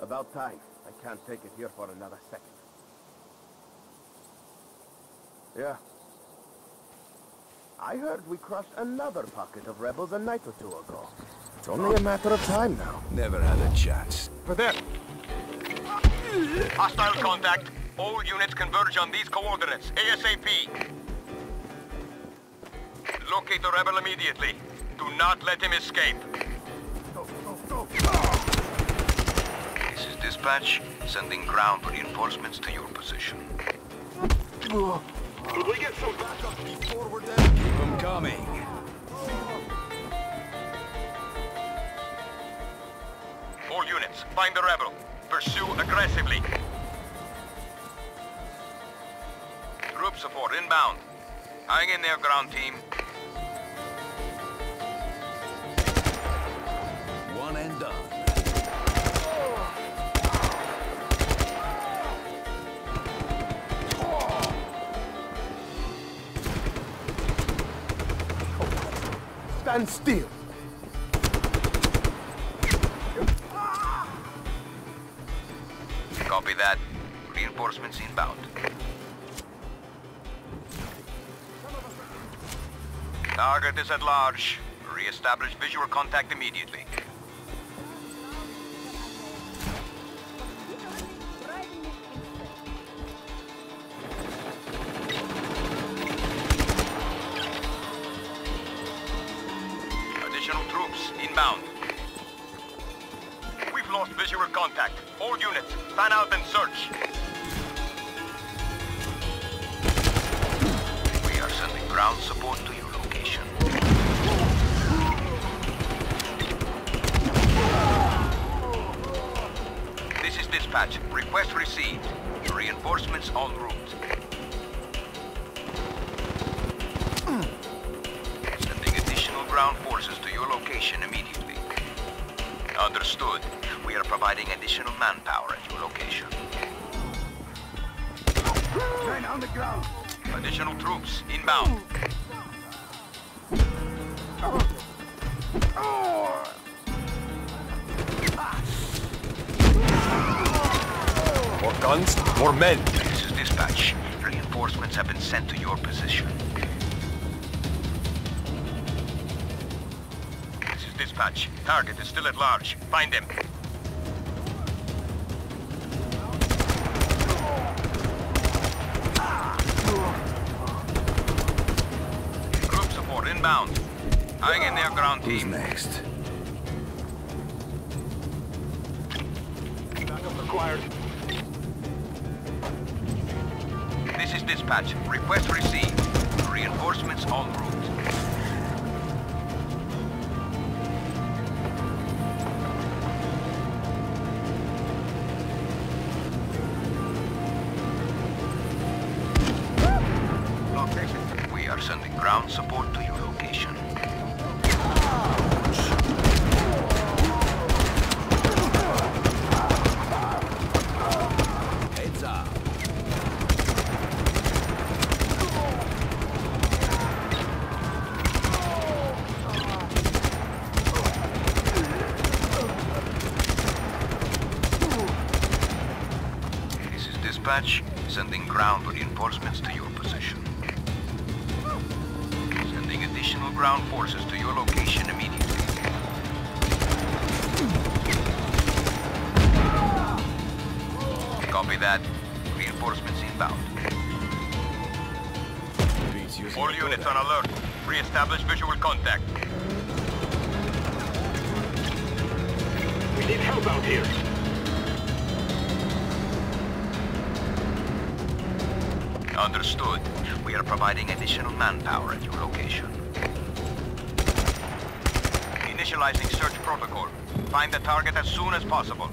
About time. I can't take it here for another second. Yeah. I heard we crushed another pocket of rebels a night or two ago. It's only a matter of time now. Never had a chance. For there. Hostile contact. All units converge on these coordinates, ASAP. Locate the rebel immediately. Do not let him escape. Dispatch, sending ground reinforcements to your position. Could we get some backup before we're dead? Keep 'em coming. All units, find the rebel. Pursue aggressively. Group support inbound. Hang in there, ground team. Stand still. Copy that. Reinforcements inbound. Target is at large. Re-establish visual contact immediately. Inbound. We've lost visual contact. All units, fan out and search. We are sending ground support to your location. This is dispatch. Request received. Reinforcements en route. Sending additional ground forces to your location immediately. Understood. We are providing additional manpower at your location. Man on the ground. Additional troops inbound. More guns, more men. This is dispatch. Reinforcements have been sent to your position. Dispatch. Target is still at large. Find him. Group support inbound. Hang in there, ground Who's team. next? Backup required. This is dispatch. Request received. Reinforcements en route. Location. Heads up. This is dispatch, sending ground reinforcements to your position. Ground forces to your location immediately. Copy that. Reinforcements inbound. All units on alert. Re-establish visual contact. We need help out here. Understood. We are providing additional manpower at your location. Initializing search protocol. Find the target as soon as possible.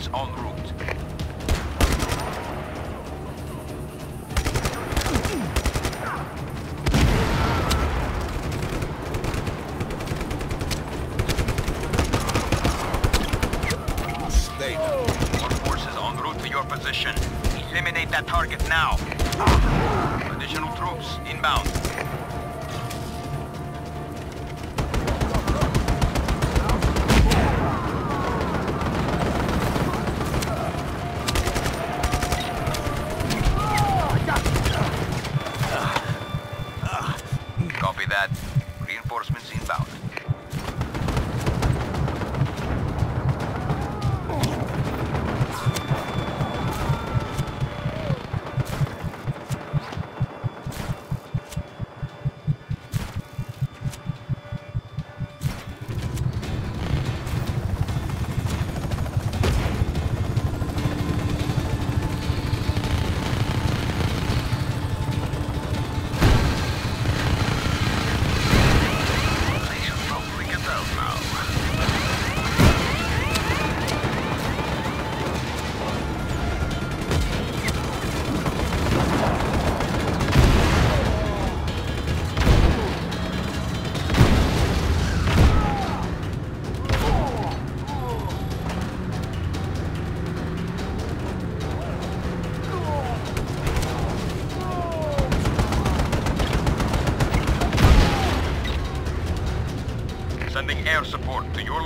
Reinforcements en route. Stay down. More forces en route to your position. Eliminate that target now. Additional troops inbound.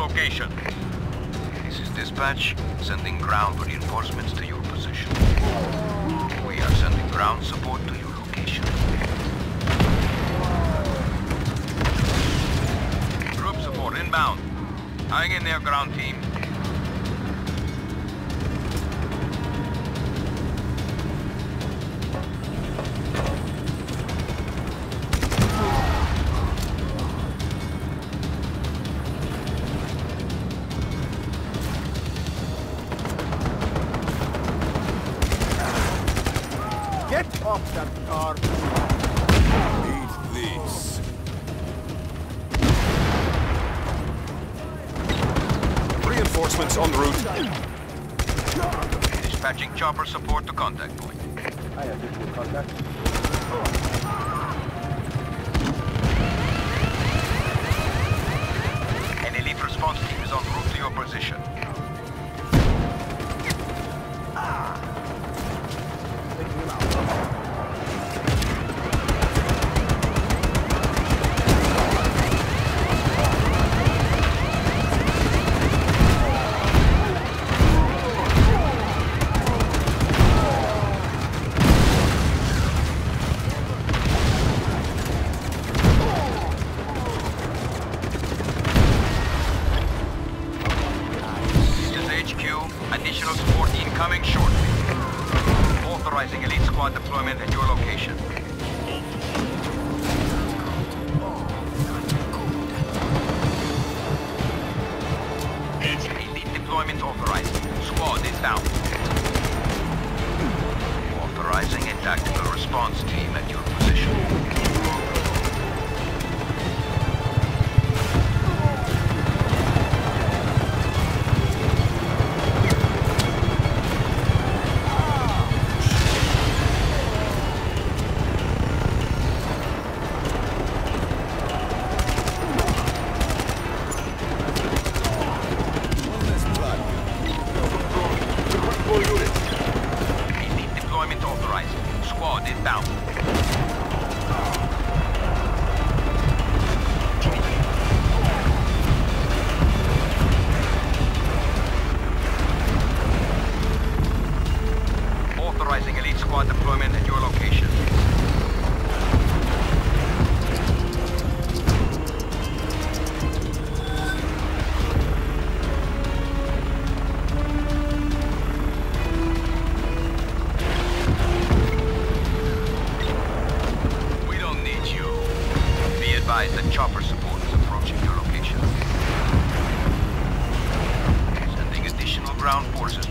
Location. This is dispatch, sending ground reinforcements to your position. We are sending ground support to your location. Group support inbound. Hang in there, ground team. Get off that car! Eat this. Reinforcements en route. Dispatching chopper support to contact point. I have visual contact. An elite response team is en route to your position. Taking HQ. Additional support incoming shortly. Authorizing elite squad deployment at your location. Elite deployment authorized. Squad is down. Authorizing a tactical response team at your position. Chopper support is approaching your location. Sending additional ground forces